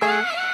Bye.